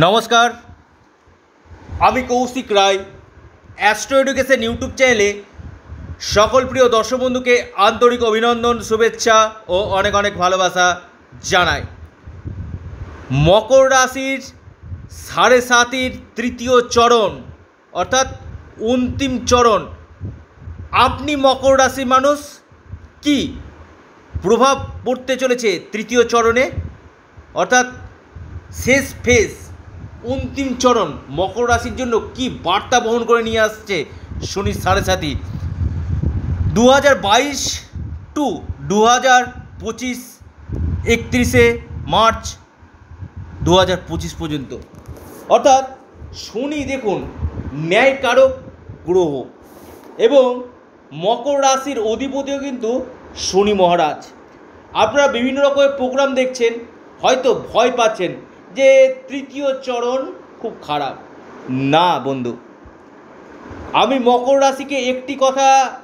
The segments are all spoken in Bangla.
নমস্কার। আমি Koushik Roy astro education YouTube চ্যানেলে সকল প্রিয় দর্শক বন্ধুকে আন্তরিক অভিনন্দন, শুভেচ্ছা ও অনেক অনেক ভালোবাসা জানাই। মকর রাশির সাড়ে সাতির তৃতীয় চরণ, অর্থাৎ অন্তিম চরণ, আপনি মকর রাশির মানুষ? কি প্রভাব পড়তে চলেছে তৃতীয় চরণে? অর্থাৎ শেষ ফেজ অন্তিম চরণ মকর রাশির জন্য কি বার্তা বহন করে নিয়ে আসছে শনি সাড়ে সাথী দু হাজার বাইশ টু দু হাজার পঁচিশ একত্রিশে মার্চ দু হাজার পঁচিশ পর্যন্ত। অর্থাৎ শনি দেখুন ন্যায়কারক গ্রহ এবং মকর রাশির অধিপতিও কিন্তু শনি মহারাজ। আপনারা বিভিন্ন রকমের প্রোগ্রাম দেখছেন, হয়তো ভয় পাচ্ছেন যে তৃতীয় চরণ খুব খারাপ। না বন্ধু। আমি মকর রাশিকে একটি কথা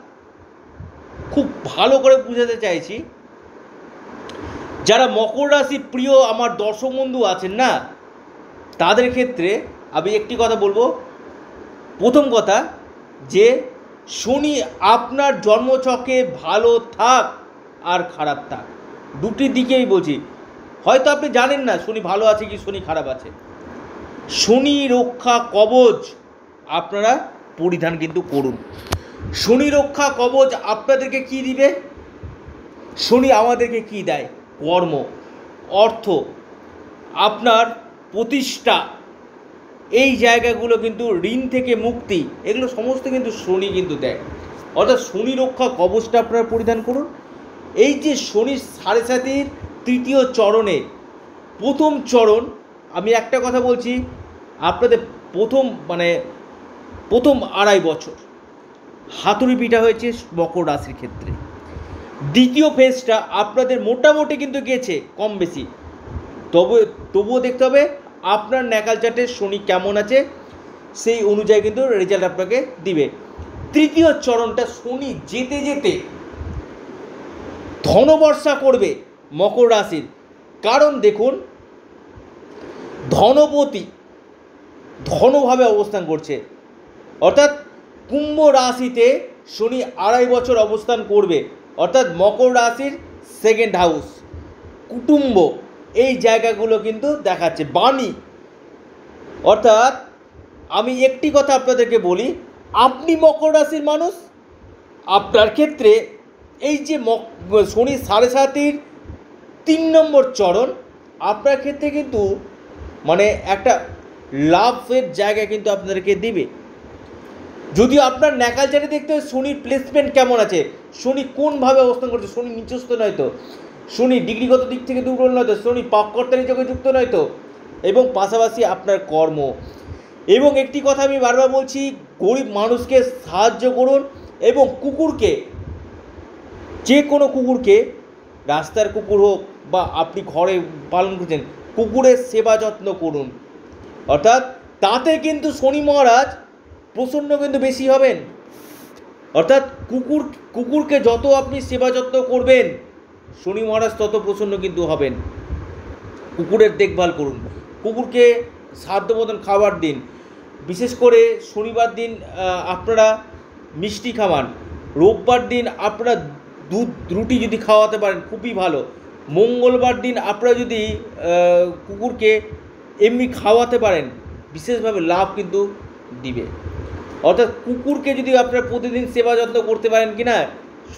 খুব ভালো করে বুঝাতে চাইছি। যারা মকর রাশি প্রিয় আমার দর্শক বন্ধু আছেন না তাদের ক্ষেত্রে আমি একটি কথা বলব। প্রথম কথা যে শনি আপনার জন্মছকে ভালো থাক আর খারাপ থাক। দুটি দিকেই বলছি হয়তো আপনি জানেন না, শনি ভালো আছে কি, শনি খারাপ আছে। শনি রক্ষা কবচ আপনারা পরিধান কিন্তু করুন। শনি রক্ষা কবচ আপনাদেরকে কি দিবে? শনি আমাদেরকে কি দেয়? কর্ম। অর্থ, আপনার প্রতিষ্ঠা। এই জায়গাগুলো কিন্তু ঋণ থেকে মুক্তি। এগুলো সমস্ত কিন্তু শনি কিন্তু দেয়। অর্থাৎ শনি রক্ষা কবচটা আপনারা পরিধান করুন। এই যে শনি সাড়ে সাতির তৃতীয় চরণে। প্রথম চরণ, আমি একটা কথা বলছি, আপনাদের প্রথম মানে প্রথম আড়াই বছর হাতুড়ি পিঠা হয়েছে মকর রাশির ক্ষেত্রে। দ্বিতীয় ফেজটা আপনাদের মোটামুটি কিন্তু গেছে, কম বেশি। তবে, তবুও দেখতে হবে, আপনার ন্যাকাল চার্টে শনি কেমন আছে, সেই অনুযায়ী কিন্তু রেজাল্ট আপনাকে দিবে। তৃতীয় চরণটা শনি যেতে যেতে ধনবর্ষা করবে। মকর রাশির। কারণ দেখুন, ধনপতি ধনভাবে অবস্থান করছে। অর্থাৎ কুম্ভ রাশিতে শনি আড়াই বছর অবস্থান করবে। অর্থাৎ মকর রাশির সেকেন্ড হাউস কুটুম্ব, এই জায়গাগুলো কিন্তু দেখাচ্ছে। বাণী, অর্থাৎ আমি একটি কথা আপনাদেরকে বলি, আপনি মকর রাশির মানুষ, আপনার ক্ষেত্রে এই যে শনি সাড়ে সাতির তিন নম্বর চরণ, আপনার ক্ষেত্রে কিন্তু মানে একটা লাভের জায়গা কিন্তু আপনাদেরকে দিবে। যদিও আপনার ন্যাকাল চারে দেখতে হবে শনির প্লেসমেন্ট কেমন আছে, শনি কোনভাবে অবস্থান করছে, শনি নিচস্থ নয় তো, শনি ডিগ্রিগত দিক থেকে দুর্বল নয় তো, শনি পাককর্তারি যোগে যুক্ত নয় তো, এবং পাশাপাশি আপনার কর্ম। এবং একটি কথা আমি বারবার বলছি, গরিব মানুষকে সাহায্য করুন এবং কুকুরকে, যে কোনো কুকুরকে, রাস্তার কুকুর হোক বা আপনি ঘরে পালন করছেন, কুকুরের সেবা যত্ন করুন। অর্থাৎ তাতে কিন্তু শনি মহারাজ প্রসন্ন কিন্তু বেশি হবেন। অর্থাৎ কুকুর, কুকুরকে যত আপনি সেবা যত্ন করবেন, শনি মহারাজ তত প্রসন্ন কিন্তু হবেন। কুকুরের দেখভাল করুন। কুকুরকে সাধ্য মতন খাবার দিন। বিশেষ করে শনিবার দিন আপনারা মিষ্টি খাওয়ান। রোববার দিন আপনারা দুধ, রুটি যদি খাওয়াতে পারেন, খুবই ভালো। মঙ্গলবার দিন আপনারা যদি কুকুরকে এমনি খাওয়াতে পারেন, বিশেষভাবে লাভ কিন্তু দিবে। অর্থাৎ কুকুরকে যদি আপনারা প্রতিদিন সেবা যত্ন করতে পারেন কি না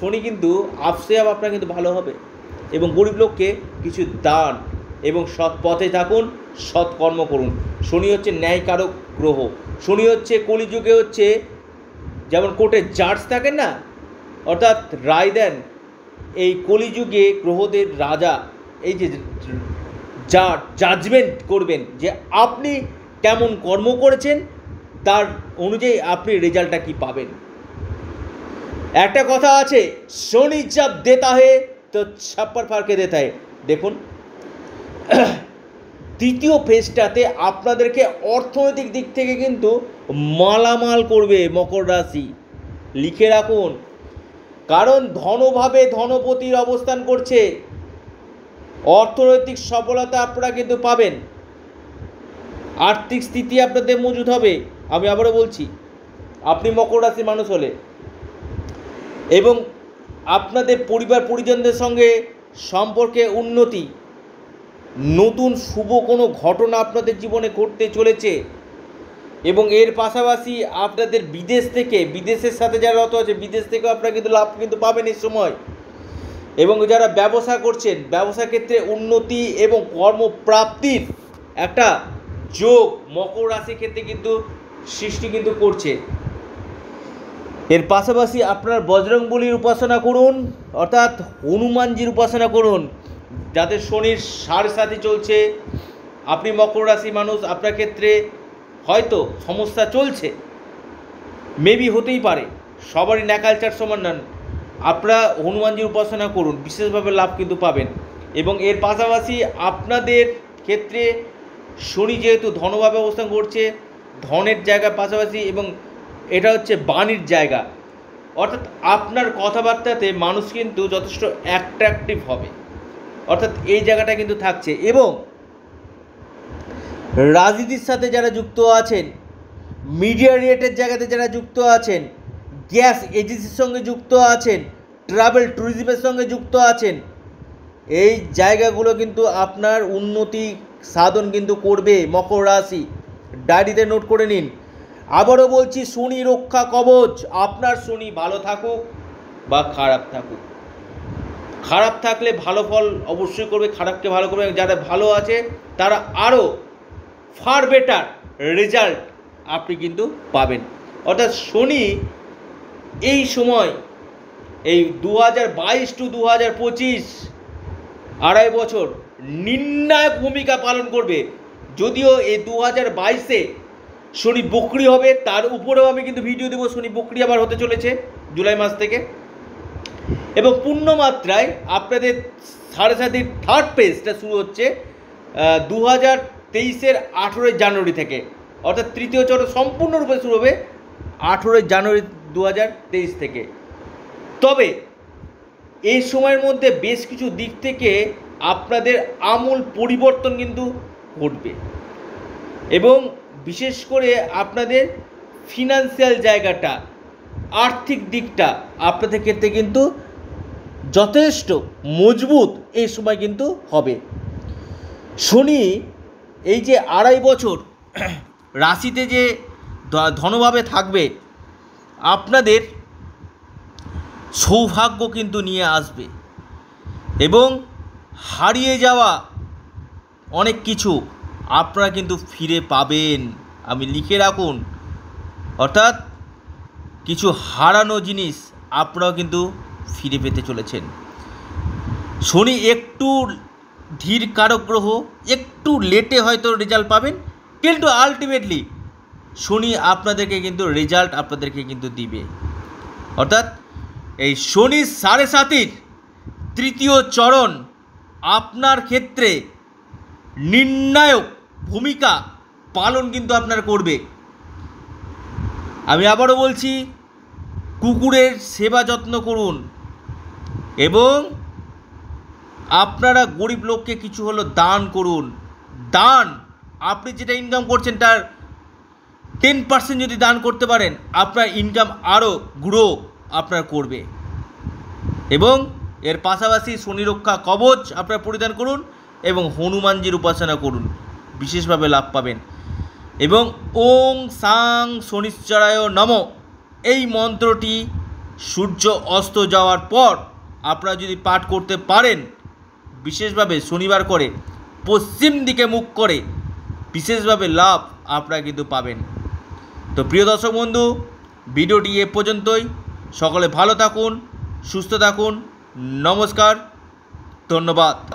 শনি কিন্তু আপসে আপ আপনার কিন্তু ভালো হবে। এবং গরিব লোককে কিছু দান এবং সৎ পথে থাকুন, সৎ কর্ম করুন। শনি হচ্ছে ন্যায়কারক গ্রহ। শনি হচ্ছে, কলিযুগে হচ্ছে, যেমন কোর্টে জাজ থাকেন না, অর্থাৎ রায় দেন এই কলিযুগে গ্রহদের রাজা, এই যে যা জাজমেন্ট করবেন যে আপনি কেমন কর্ম করেছেন, তার অনুযায়ী আপনি রেজাল্টটা কি পাবেন। একটা কথা আছে, শনি জব দেতা হে, তো ছাপ্পার ফারকে দেতা হে। দেখুন, তৃতীয় ফেজটাতে আপনাদেরকে অর্থনৈতিক দিক থেকে কিন্তু মালামাল করবে মকর রাশি। লিখে রাখুন কারণ ধনভাবে ধনপতির অবস্থান করছে। অর্থনৈতিক সফলতা আপনারা কিন্তু পাবেন। আর্থিক স্থিতি আপনাদের মজুদ হবে, আমি আবারও বলছি, আপনি মকর রাশির মানুষ হলে। এবং আপনাদের পরিবার পরিজনদের সঙ্গে সম্পর্কে উন্নতি, নতুন শুভ কোনো ঘটনা আপনাদের জীবনে ঘটতে চলেছে। এবং এর পাশাপাশি আপনাদের বিদেশ থেকে, বিদেশের সাথে যারা রত আছে, বিদেশ থেকেও আপনারা কিন্তু লাভ কিন্তু পাবেন এই সময়। এবং যারা ব্যবসা করছেন, ব্যবসা ক্ষেত্রে উন্নতি এবং কর্মপ্রাপ্তির একটা যোগ মকর রাশির ক্ষেত্রে কিন্তু সৃষ্টি কিন্তু করছে। এর পাশাপাশি আপনার বজরংবলির উপাসনা করুন, অর্থাৎ হনুমানজির উপাসনা করুন যাদের শনির সাড়ে সাথে চলছে। আপনি মকর রাশি মানুষ, আপনার ক্ষেত্রে হয়তো সমস্যা চলছে। মেবি হতেই পারে। সবারই ন্যাকালচার সমান নন আপনারা হনুমানজির উপাসনা করুন, বিশেষভাবে লাভ কিন্তু পাবেন। এবং এর পাশাপাশি আপনাদের ক্ষেত্রে শনি যেহেতু ধনভাবে অবস্থান করছে, ধনের জায়গার পাশাপাশি এবং এটা হচ্ছে বাণীর জায়গা। অর্থাৎ আপনার কথাবার্তাতে মানুষ কিন্তু যথেষ্ট অ্যাট্রাকটিভ হবে। অর্থাৎ এই জায়গাটা কিন্তু থাকছে। এবং রাজনীতির সাথে যারা যুক্ত আছেন মিডিয়া রিলেটেড জায়গাতে যারা যুক্ত আছেন গ্যাস এজেন্সির সঙ্গে যুক্ত আছেন ট্রাভেল ট্যুরিজমের সঙ্গে যুক্ত আছেন, এই জায়গাগুলো কিন্তু আপনার উন্নতি সাধন কিন্তু করবে মকর রাশি। ডায়েরিতে নোট করে নিন। আবারও বলছি, শনি রক্ষা কবচ। আপনার শনি ভালো থাকুক বা খারাপ থাকুক। খারাপ থাকলে ভালো ফল অবশ্যই করবে, খারাপকে ভালো করবে যারা ভালো আছে, তারা আরও ফার বেটার রেজাল্ট আপনি কিন্তু পাবেন। অর্থাৎ শনি এই সময়, এই দু হাজার বাইশ টু দু হাজার পঁচিশ আড়াই বছর নির্ণায়ক ভূমিকা পালন করবে। যদিও এই দু হাজার বাইশে শনি বকরি হবে, তার উপরেও আমি কিন্তু ভিডিও দেবো, শনি বকরি আবার হতে চলেছে জুলাই মাস থেকে। এবং পূর্ণমাত্রায় আপনাদের সাড়ে সাতির থার্ড পেজটা শুরু হচ্ছে দু হাজার তেইশের আঠেরোই জানুয়ারি থেকে। অর্থাৎ তৃতীয় চক্র সম্পূর্ণরূপে শুরু হবে আঠেরোই জানুয়ারি দু হাজার তেইশ থেকে। তবে এই সময়ের মধ্যে বেশ কিছু দিক থেকে আপনাদের আমূল পরিবর্তন কিন্তু ঘটবে। এবং বিশেষ করে আপনাদের ফিনান্সিয়াল জায়গাটা, আর্থিক দিকটা আপনাদের ক্ষেত্রে কিন্তু যথেষ্ট মজবুত এই সময় কিন্তু হবে। শনি এই যে আড়াই বছর রাশিতে যে ধনভাবে থাকবে, আপনাদের সৌভাগ্য কিন্তু নিয়ে আসবে এবং হারিয়ে যাওয়া অনেক কিছু আপনারা কিন্তু ফিরে পাবেন। আমি লিখে রাখুন, অর্থাৎ কিছু হারানো জিনিস আপনারাও কিন্তু ফিরে পেতে চলেছেন। শনি একটু ধীর কারক গ্রহ একটু লেটে হয়তো রেজাল্ট পাবেন, কিন্তু আলটিমেটলি শনি আপনাদেরকে কিন্তু রেজাল্ট আপনাদেরকে কিন্তু দিবে। অর্থাৎ এই শনি সাড়ে সাতির তৃতীয় চরণ আপনার ক্ষেত্রে নির্ণায়ক ভূমিকা পালন কিন্তু আপনার করবে। আমি আবারও বলছি, কুকুরের সেবা যত্ন করুন এবং আপনারা গরিব লোককে কিছু হলো দান করুন। দান, আপনি যেটা ইনকাম করছেন তার টেন পার্সেন্ট যদি দান করতে পারেন, আপনার ইনকাম আরও গ্রো আপনার করবে। এবং এর পাশাপাশি শনি রক্ষা কবচ আপনার পরিধান করুন এবং হনুমানজির উপাসনা করুন, বিশেষভাবে লাভ পাবেন। এবং ওং সাং শনিশ্চরায় নম। এই মন্ত্রটি সূর্য অস্ত যাওয়ার পর আপনারা যদি পাঠ করতে পারেন বিশেষভাবে শনিবার করে পশ্চিম দিকে মুখ করে বিশেষভাবে লাভ আপনারা কিন্তু পাবেন। তো প্রিয় দর্শক বন্ধু, ভিডিওটি এ পর্যন্তই। সকলে ভালো থাকুন, সুস্থ থাকুন। নমস্কার, ধন্যবাদ।